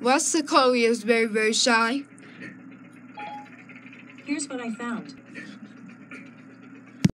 What's Chloe is very, very shy. Here's what I found.